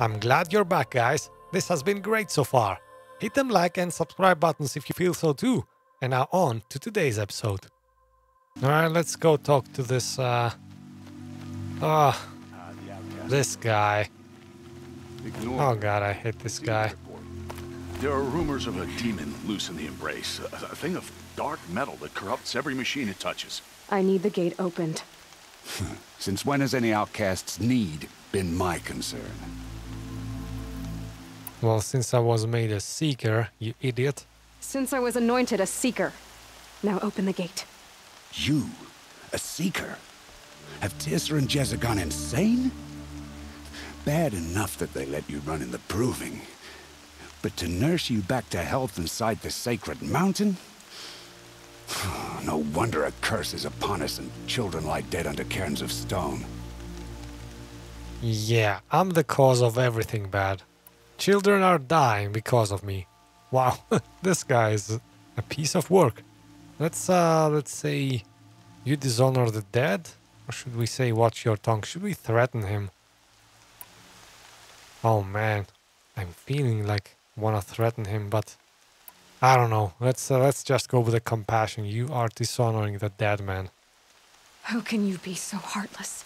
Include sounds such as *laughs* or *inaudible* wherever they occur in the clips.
I'm glad you're back, guys. This has been great so far. Hit them like and subscribe buttons if you feel so too. And now on to today's episode. Alright, let's go talk to this, uh... Oh, this guy. Oh god, I hate this guy. There are rumors of a demon loose in the Embrace. A, a thing of dark metal that corrupts every machine it touches. I need the gate opened. *laughs* Since when has any outcast's need been my concern? Well, since I was made a seeker, you idiot. Since I was anointed a seeker. Now open the gate. You, a seeker? Have Teersa and Jezza gone insane? Bad enough that they let you run in the proving. But to nurse you back to health inside the sacred mountain? *sighs* No wonder a curse is upon us and children lie dead under cairns of stone. Yeah, I'm the cause of everything bad. Children are dying because of me. Wow, *laughs* this guy is a piece of work. Let's uh let's say you dishonor the dead? Or should we say watch your tongue? Should we threaten him? Oh man, I'm feeling like wanna threaten him, but I don't know. Let's uh, let's just go with the compassion. You are dishonoring the dead man. How can you be so heartless?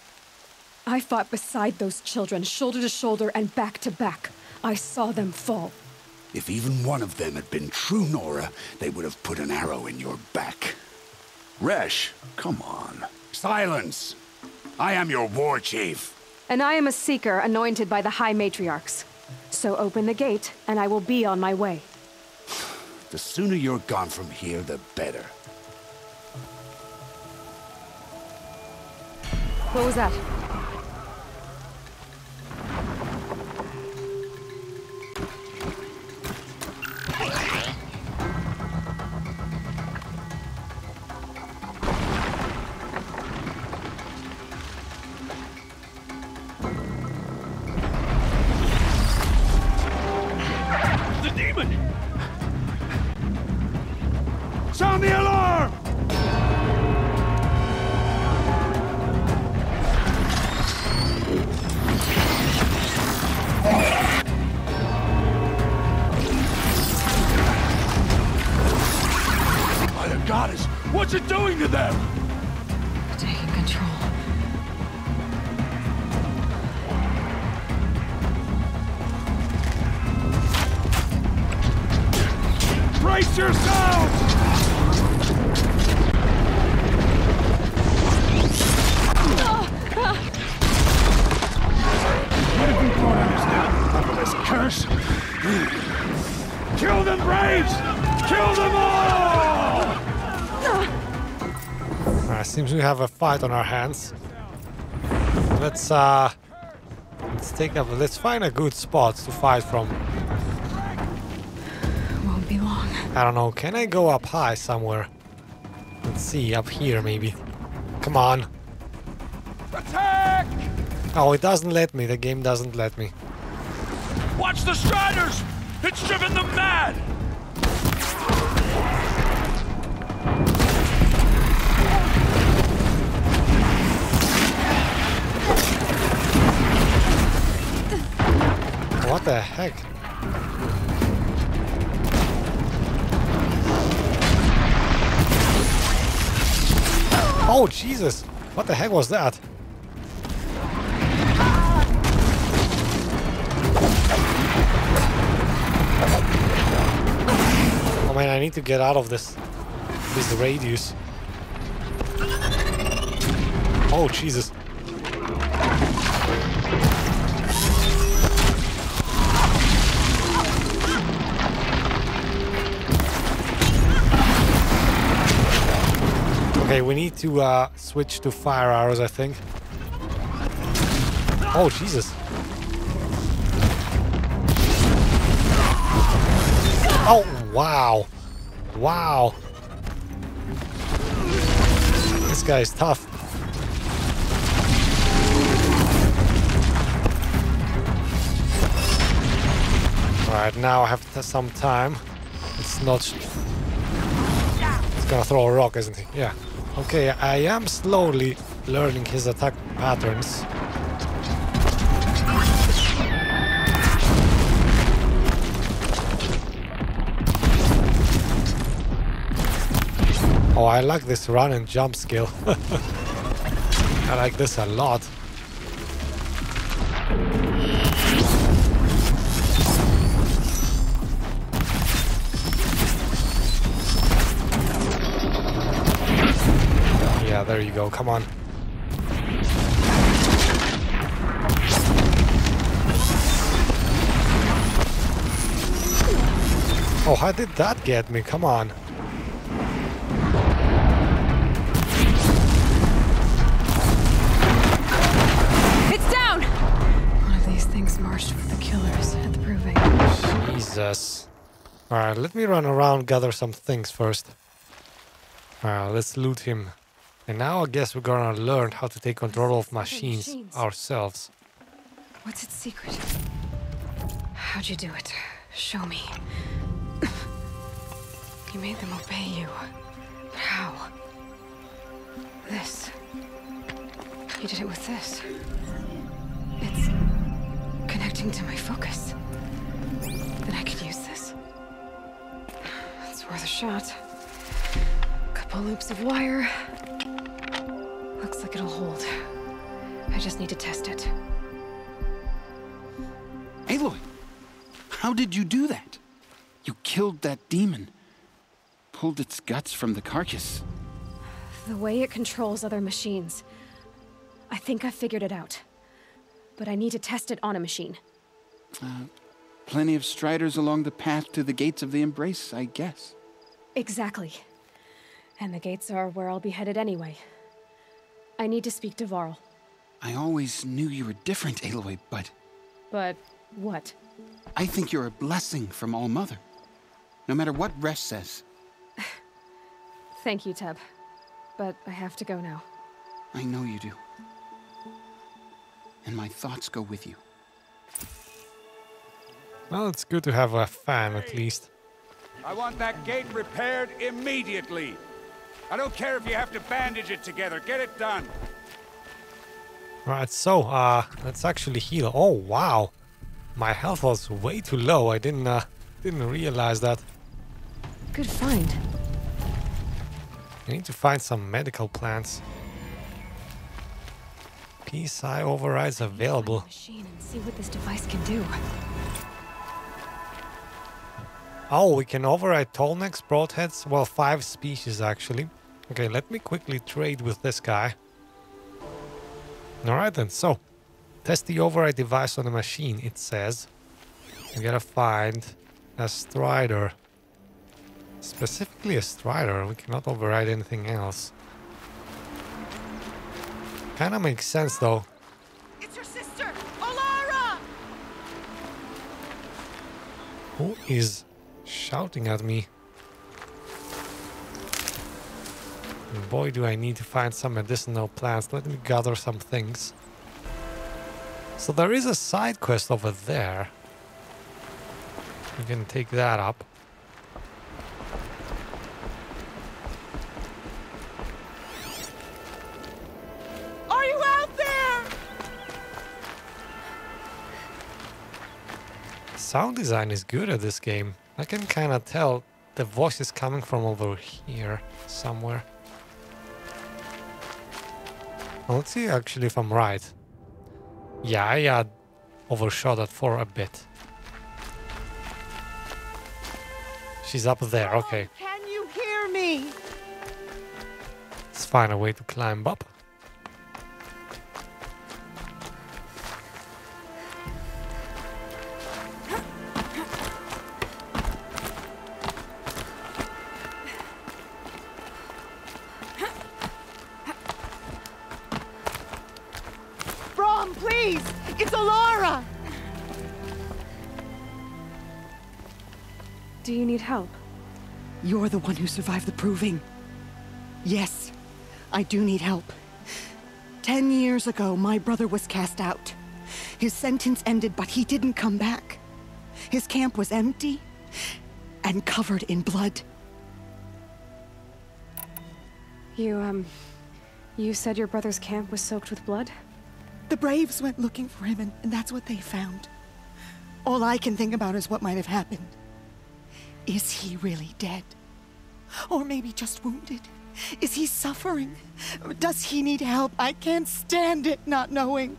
I fought beside those children, shoulder to shoulder and back to back. I saw them fall. If even one of them had been true Nora, they would have put an arrow in your back. Resh, come on. Silence! I am your war chief. And I am a seeker anointed by the High Matriarchs. So open the gate, and I will be on my way. *sighs* The sooner you're gone from here, the better. What was that? Have a fight on our hands. Let's uh let's take a let's find a good spot to fight from. Won't be long. I don't know, can I go up high somewhere? Let's see, up here maybe. Come on. Attack! Oh, it doesn't let me. The game doesn't let me. Watch the Striders! It's driven them mad! What the heck? Oh, Jesus! What the heck was that? Oh man, I need to get out of this. This radius. Oh, Jesus. Okay, we need to uh, switch to fire arrows, I think. Oh, Jesus. Oh, wow. Wow. This guy is tough. Alright, now I have some time. It's not... He's gonna throw a rock, isn't he? Yeah. Okay, I am slowly learning his attack patterns. Oh, I like this run and jump skill. *laughs* I like this a lot. There you go. Come on. Oh, how did that get me? Come on. It's down! One of these things marched with the killers at the proving. Jesus. Alright, let me run around, gather some things first. Alright, let's loot him. And now I guess we're gonna learn how to take control of machines machines. ourselves. What's its secret? How'd you do it? Show me. *laughs* You made them obey you. But how? This. You did it with this. It's connecting to my focus. Then I could use this. It's worth a shot. Couple loops of wire. Looks like it'll hold. I just need to test it. Aloy, how did you do that? You killed that demon. Pulled its guts from the carcass. The way it controls other machines. I think I figured it out. But I need to test it on a machine. Uh, Plenty of striders along the path to the gates of the Embrace, I guess. Exactly. And the gates are where I'll be headed anyway. I need to speak to Varl. I always knew you were different, Aloy, but But what? I think you're a blessing from All Mother. No matter what Resh says, *sighs* Thank you, Teb. But I have to go now. I know you do. And my thoughts go with you. Well, it's good to have a fan at least. I want that gate repaired immediately. I don't care if you have to bandage it together. Get it done. Right, so uh let's actually heal. Oh wow. My health was way too low. I didn't uh didn't realize that. Good find. I need to find some medical plants. PSI overrides available. Machine and see what this device can do. Oh, we can override tallnecks, broadheads. Well, five species actually. Okay, let me quickly trade with this guy. Alright then, so test the override device on the machine, it says. You gotta find a strider. Specifically a strider, we cannot override anything else. Kinda makes sense though. It's your sister, Olara! Who is shouting at me? Boy, do I need to find some medicinal plants. Let me gather some things. So there is a side quest over there. We can take that up. Are you out there? Sound design is good at this game. I can kind of tell the voice is coming from over here somewhere. Well, let's see actually if I'm right. Yeah, I uh, overshot it for a bit. She's up there, okay. Can you hear me? Let's find a way to climb up. Need help? You're the one who survived the proving. Yes, I do need help. Ten years ago, my brother was cast out. His sentence ended, but he didn't come back. His camp was empty and covered in blood. You, um. You said your brother's camp was soaked with blood? The Braves went looking for him, and, and that's what they found. All I can think about is what might have happened. Is he really dead? Or maybe just wounded? Is he suffering? Does he need help? I can't stand it not knowing.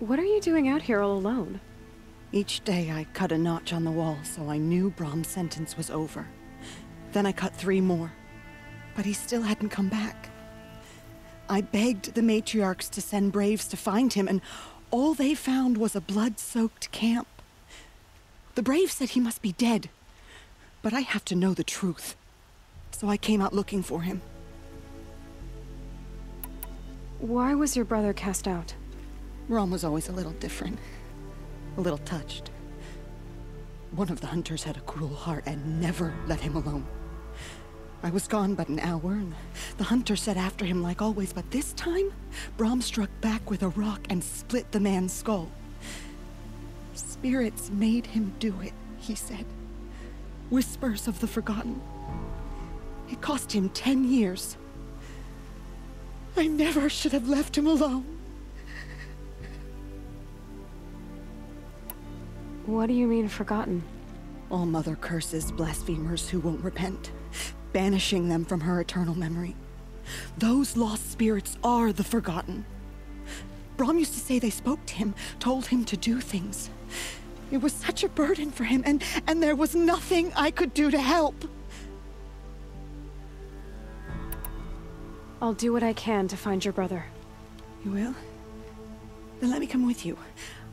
What are you doing out here all alone? Each day I cut a notch on the wall so I knew Brom's sentence was over. Then I cut three more. But he still hadn't come back. I begged the matriarchs to send braves to find him, and all they found was a blood-soaked camp. The Brave said he must be dead. But I have to know the truth. So I came out looking for him. Why was your brother cast out? Brom was always a little different. A little touched. One of the hunters had a cruel heart and never let him alone. I was gone but an hour, and the hunter set after him like always, but this time, Brom struck back with a rock and split the man's skull. Spirits made him do it, he said. Whispers of the forgotten. It cost him ten years. I never should have left him alone. What do you mean forgotten? All Mother curses blasphemers who won't repent, banishing them from her eternal memory. Those lost spirits are the forgotten. Brom used to say they spoke to him, told him to do things. It was such a burden for him, and, and there was nothing I could do to help. I'll do what I can to find your brother. You will? Then let me come with you.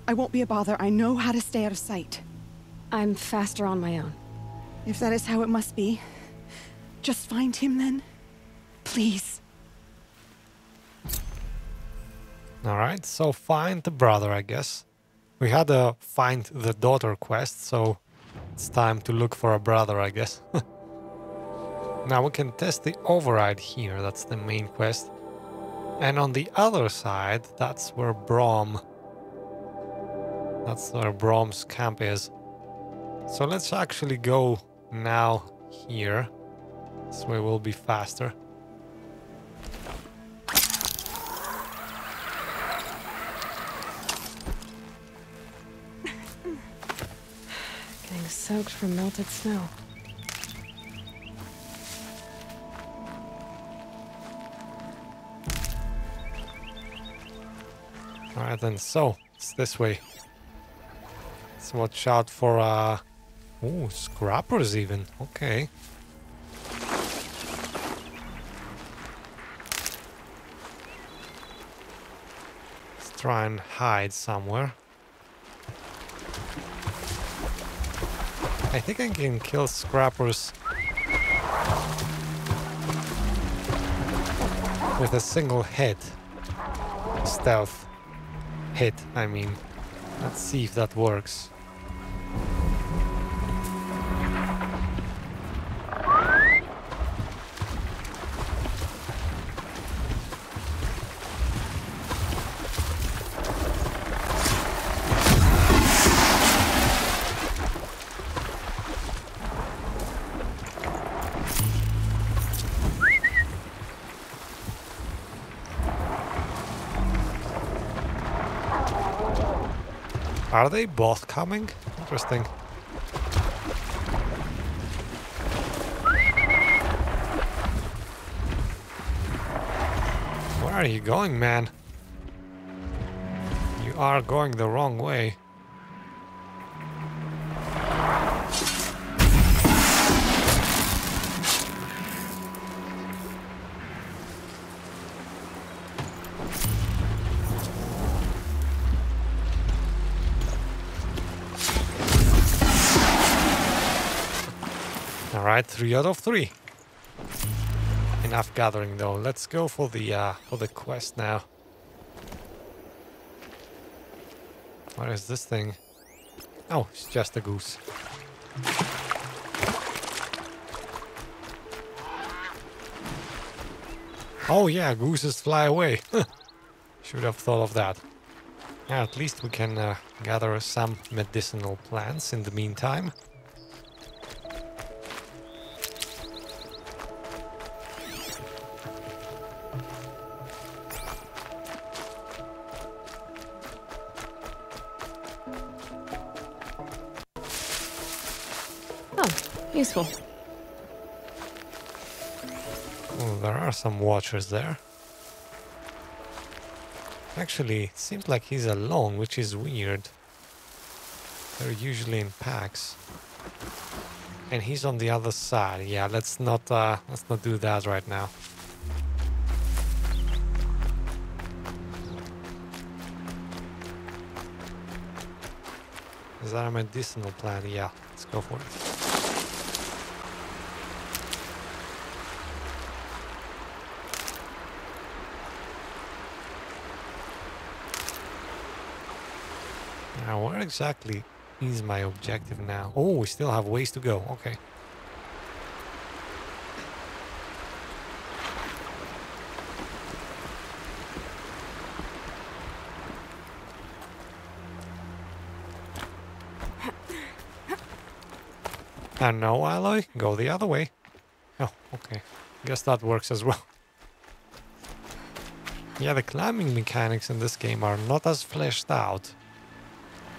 I won't be a bother. I know how to stay out of sight. I'm faster on my own. If that is how it must be, just find him then. Please. Alright, so find the brother, I guess. We had a find the daughter quest, so it's time to look for a brother, I guess. *laughs* now we can test the override here, that's the main quest. And on the other side, that's where Brom... That's where Brom's camp is. So let's actually go now here. This way we'll be faster. Soaked from melted snow. Alright then, so it's this way. Let's watch out for uh Ooh, scrappers even. Okay. Let's try and hide somewhere. I think I can kill scrappers with a single hit. Stealth hit, I mean. Let's see if that works. Are they both coming? Interesting. Where are you going, man? You are going the wrong way. Three out of three. Enough gathering though. Let's go for the uh, for the quest now. What is this thing? Oh, it's just a goose. Oh yeah, gooses fly away. *laughs* Should have thought of that. Yeah, at least we can uh, gather some medicinal plants in the meantime. Useful. Oh, there are some watchers there. Actually, it seems like he's alone, which is weird. They're usually in packs. And he's on the other side. Yeah, let's not uh, let's not do that right now. Is that a medicinal plant? Yeah, let's go for it. Now, where exactly is my objective now? Oh, we still have ways to go. Okay. And no, Aloy, go the other way. Oh, okay. Guess that works as well. Yeah, the climbing mechanics in this game are not as fleshed out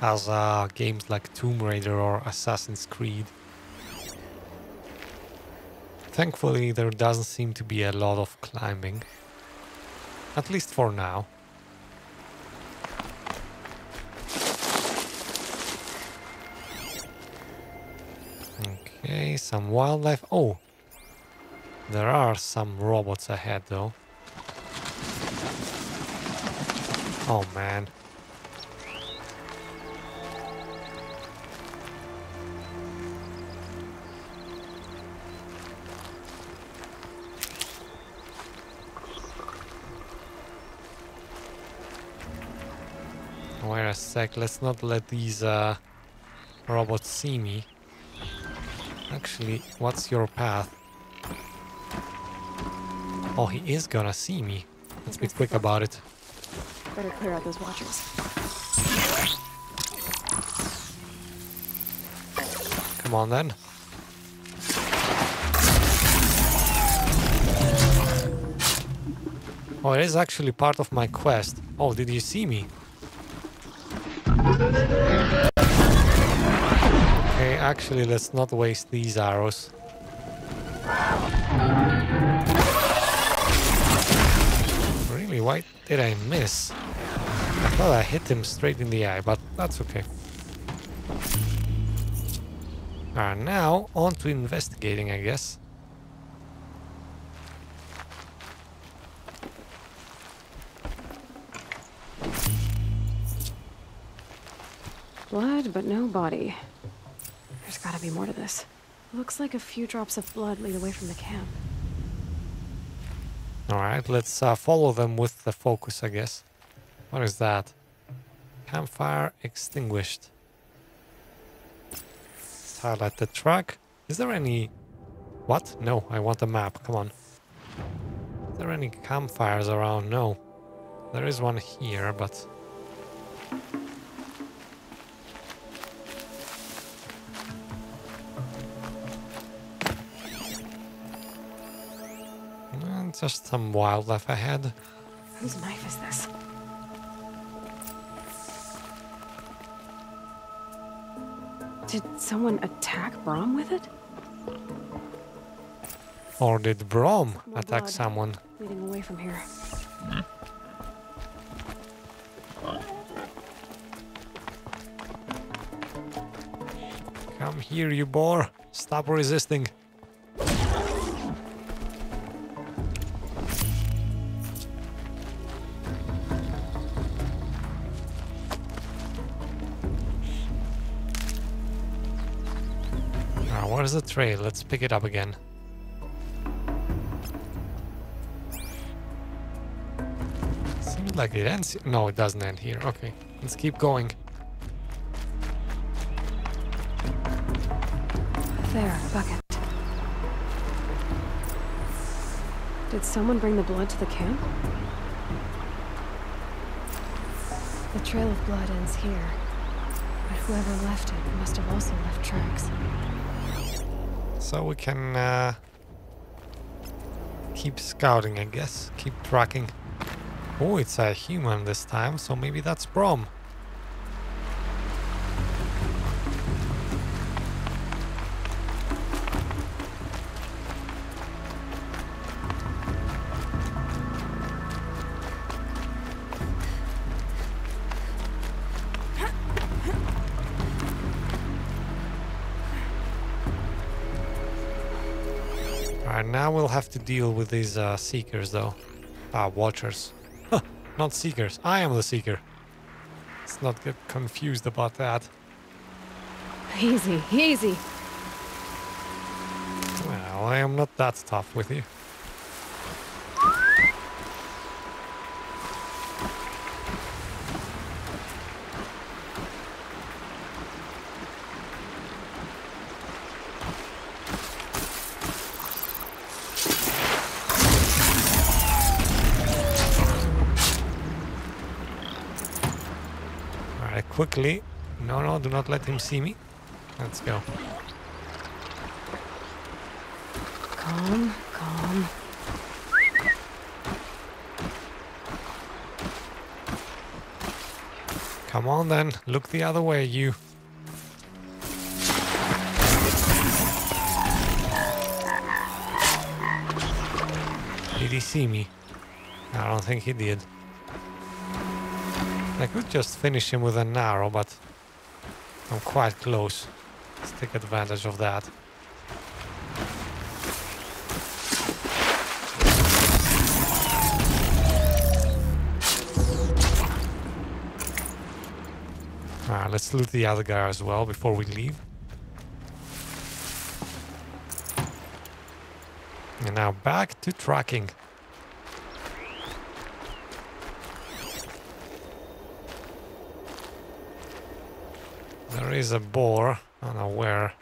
as uh, games like Tomb Raider or Assassin's Creed. Thankfully, there doesn't seem to be a lot of climbing. At least for now. Okay, some wildlife. Oh! There are some robots ahead though. Oh man. Wait a sec, let's not let these uh, robots see me. Actually, what's your path? Oh, he is gonna see me. Let's be quick about it. Better clear out those watchers. Come on then. Oh, it is actually part of my quest. Oh, did you see me? Okay, actually, let's not waste these arrows. Really, why did I miss? I thought I hit him straight in the eye, but that's okay. Alright, now on to investigating, I guess. But no body. There's gotta be more to this. Looks like a few drops of blood lead away from the camp. Alright, let's uh, follow them with the focus, I guess. What is that? Campfire extinguished. Let's highlight the track. Is there any... What? No, I want a map. Come on. Is there any campfires around? No. There is one here, but... Just some wildlife ahead. Whose knife is this? Did someone attack Brom with it? Or did Brom oh More attack blood. someone? Leading away from here. Come here, you boar. Stop resisting. Now, where's the trail? Let's pick it up again. Seems like it ends. No, it doesn't end here. Okay, let's keep going. There, bucket. Did someone bring the blood to the camp? The trail of blood ends here. But whoever left it must have also left tracks. So we can uh, keep scouting, I guess. Keep tracking. Oh, it's a human this time, so maybe that's Brom. Alright, now we'll have to deal with these uh, seekers, though. Ah, watchers. Huh, not seekers. I am the seeker. Let's not get confused about that. Easy, easy. Well, I am not that tough with you. Alright, quickly. No, no, do not let him see me. Let's go. Calm, calm. Come on then, look the other way, you. Did he see me? I don't think he did. I could just finish him with an arrow, but I'm quite close. Let's take advantage of that. Alright, let's loot the other guy as well before we leave. And now back to tracking. There is a boar. I don't know where.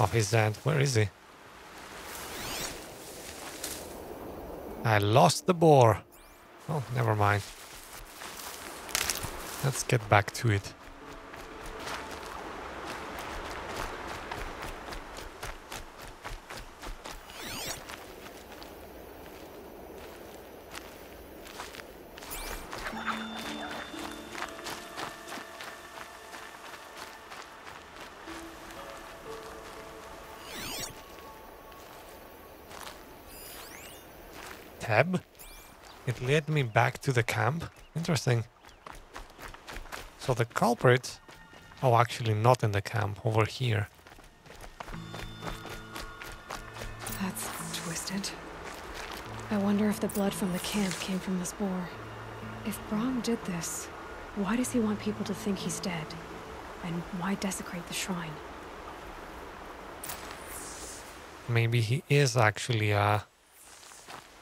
Off his end. Where is he? I lost the boar. Oh, never mind. Let's get back to it. Tab? It led me back to the camp. Interesting. So the culprit... Oh, actually not in the camp, over here. That's twisted. I wonder if the blood from the camp came from this boar. If Brom did this, why does he want people to think he's dead? And why desecrate the shrine? Maybe he is actually uh,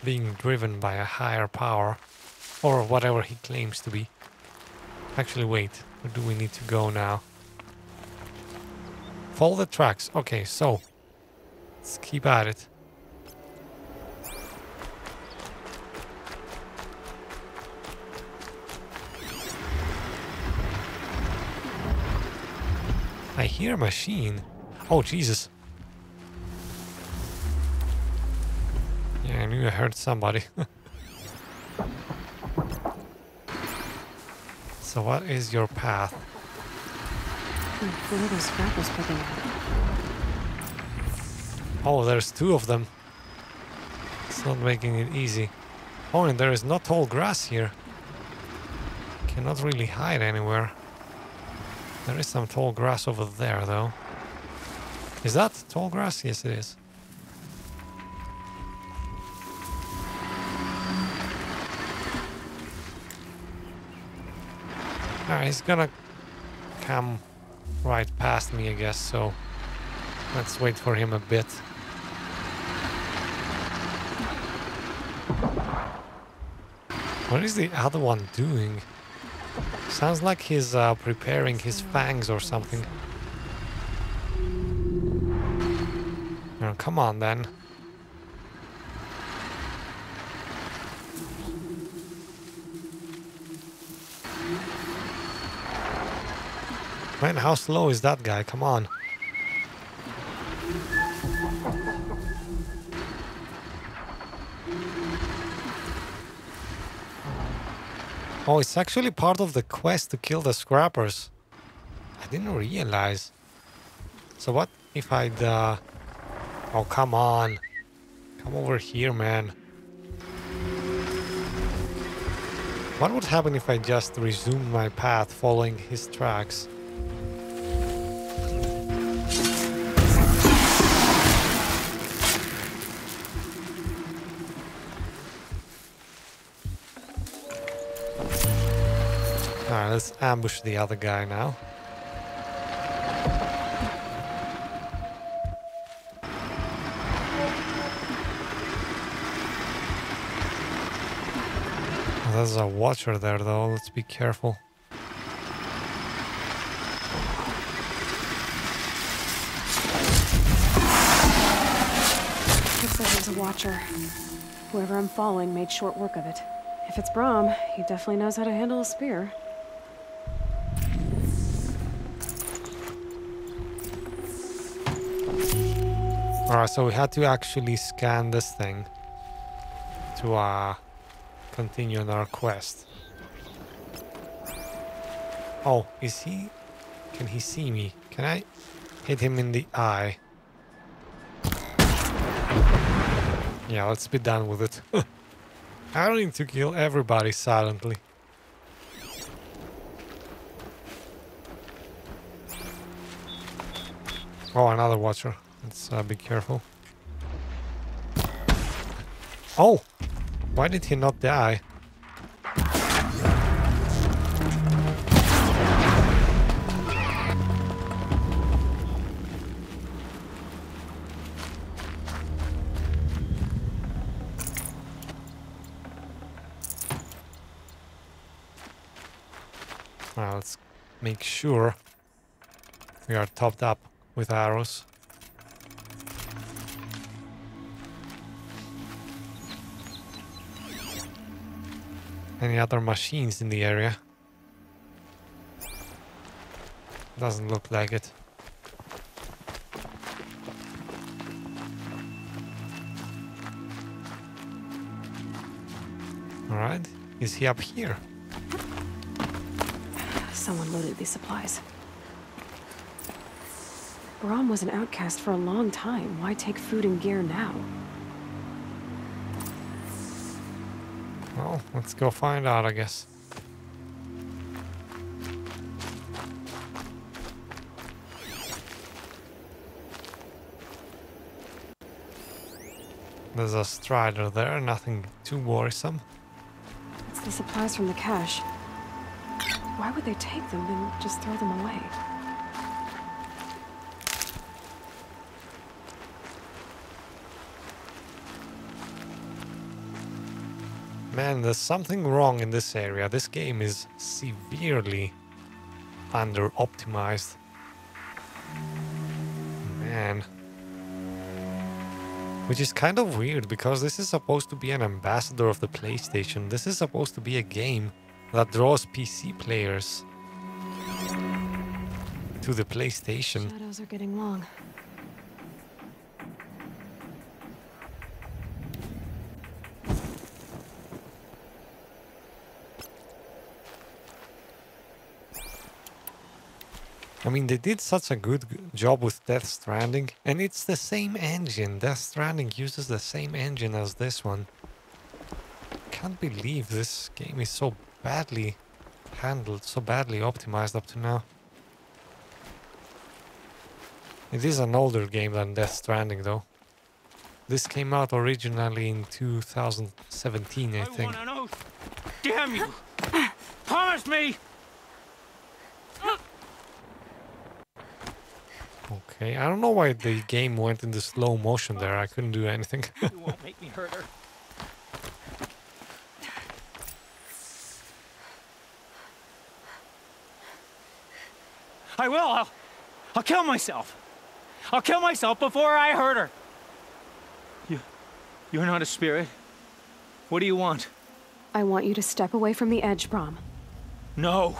being driven by a higher power. Or whatever he claims to be. Actually, wait. Where do we need to go now? Follow the tracks. Okay, so. Let's keep at it. I hear a machine. Oh, Jesus. I knew somebody. *laughs* so what is your path? Oh, there's two of them. It's not making it easy. Oh, and there is not tall grass here. Cannot really hide anywhere. There is some tall grass over there, though. Is that tall grass? Yes, it is. He's gonna come right past me, I guess, so let's wait for him a bit. What is the other one doing? Sounds like he's uh, preparing his fangs or something. Oh, come on then. Man, how slow is that guy? Come on. Oh, it's actually part of the quest to kill the scrappers. I didn't realize. So what if I'd, uh... Oh, come on. Come over here, man. What would happen if I just resumed my path following his tracks? Let's ambush the other guy now. There's a watcher there though, let's be careful. It says there's a watcher. Whoever I'm following made short work of it. If it's Brom, he definitely knows how to handle a spear. Alright, so we had to actually scan this thing to uh, continue on our quest. Oh, is he... Can he see me? Can I hit him in the eye? Yeah, let's be done with it. *laughs* I don't need to kill everybody silently. Oh, another watcher. Let's uh, be careful. Oh! Why did he not die? Now let's make sure we are topped up with arrows. Any other machines in the area? Doesn't look like it. Alright, is he up here? Someone loaded these supplies. Brom was an outcast for a long time. Why take food and gear now? Well, let's go find out, I guess. There's a strider there, nothing too worrisome. It's the supplies from the cache. Why would they take them and just throw them away? Man, there's something wrong in this area. This game is severely under optimized. Man. Which is kind of weird because this is supposed to be an ambassador of the PlayStation. This is supposed to be a game that draws PC players to the PlayStation. Shadows are getting long. I mean, they did such a good job with Death Stranding, and it's the same engine. Death Stranding uses the same engine as this one. Can't believe this game is so badly handled, so badly optimized up to now. It is an older game than Death Stranding, though. This came out originally in 2017, I think. an oath. Damn you! Promise me! Okay, I don't know why the game went into slow motion there. I couldn't do anything. *laughs* You won't make me hurt her. I will. I'll, I'll kill myself. I'll kill myself before I hurt her. You, you're not a spirit. What do you want? I want you to step away from the edge, Brom. No.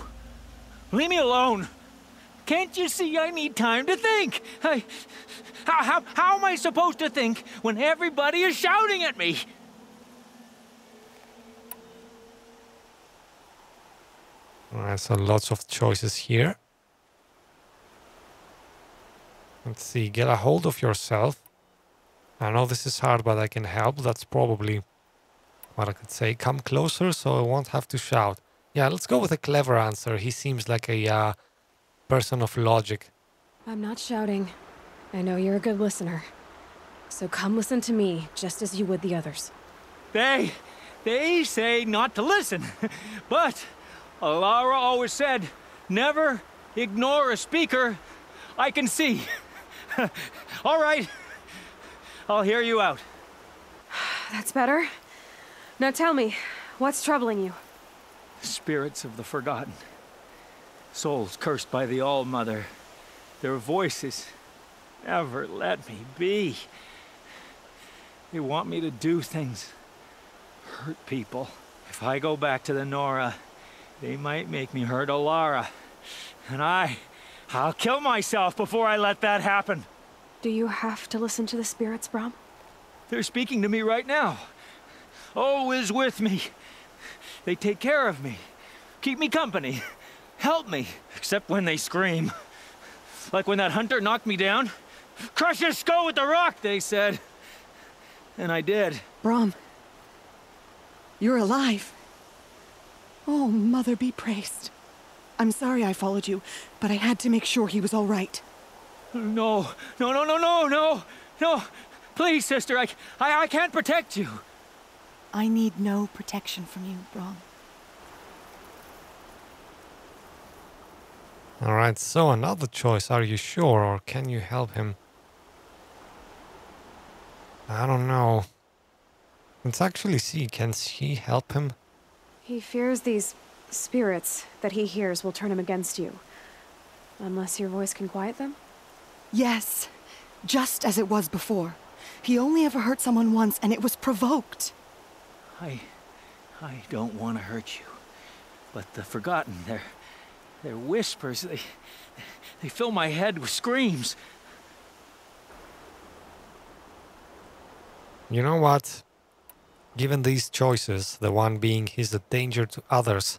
Leave me alone. Can't you see I need time to think? I, how, how, how am I supposed to think when everybody is shouting at me? Alright, so lots of choices here. Let's see, get a hold of yourself. I know this is hard, but I can help. That's probably what I could say. Come closer so I won't have to shout. Yeah, let's go with a clever answer. He seems like a uh, person of logic. I'm not shouting. I know you're a good listener. So come listen to me, just as you would the others. They, they say not to listen. *laughs* But Alara always said, never ignore a speaker I can see. *laughs* All right. I'll hear you out. *sighs* That's better. Now tell me, what's troubling you? Spirits of the forgotten. Souls cursed by the All-Mother. Their voices never let me be. They want me to do things, hurt people. If I go back to the Nora, they might make me hurt Alara. And I, I'll kill myself before I let that happen. Do you have to listen to the spirits, Brom? They're speaking to me right now. Oh is with me. They take care of me, keep me company, help me, except when they scream. Like when that hunter knocked me down. Crush his skull with the rock, they said. And I did. Brom. You're alive. Oh, Mother be praised. I'm sorry I followed you, but I had to make sure he was all right. No, no, no, no, no, no, no. Please, sister, I, I, I can't protect you. I need no protection from you, Brom. Alright, so another choice. Are you sure, or can you help him? I don't know. Let's actually see. Can she help him? He fears these spirits that he hears will turn him against you. Unless your voice can quiet them? Yes, just as it was before. He only ever hurt someone once, and it was provoked. I... I don't want to hurt you. But the Forgotten, their... their whispers, they... they fill my head with screams. You know what? Given these choices, the one being he's a danger to others,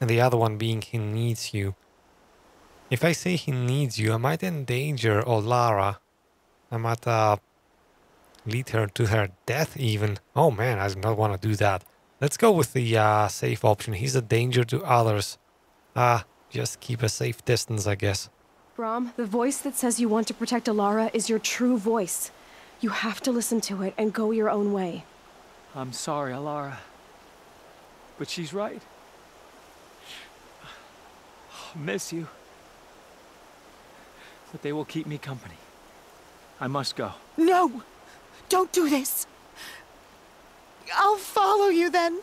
and the other one being he needs you. If I say he needs you, I might endanger Alara. I might uh, lead her to her death even. Oh man, I do not want to do that. Let's go with the uh, safe option. He's a danger to others. Ah, uh, just keep a safe distance, I guess. Brom, the voice that says you want to protect Alara is your true voice. You have to listen to it and go your own way. I'm sorry, Alara. But she's right. I'll miss you. But they will keep me company. I must go. No! Don't do this! I'll follow you then.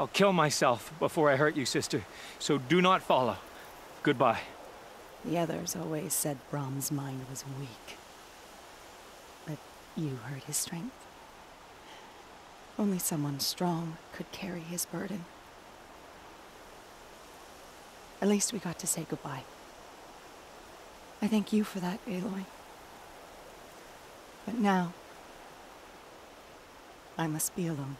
I'll kill myself before I hurt you, sister. So do not follow. Goodbye. The others always said Brom's mind was weak. But you heard his strength. Only someone strong could carry his burden. At least we got to say goodbye. I thank you for that, Aloy. But now, I must be alone.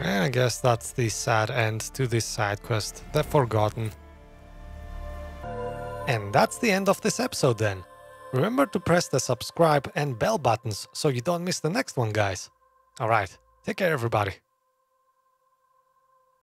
And I guess that's the sad end to this side quest, The Forgotten. And that's the end of this episode then. Remember to press the subscribe and bell buttons so you don't miss the next one, guys. Alright, take care everybody.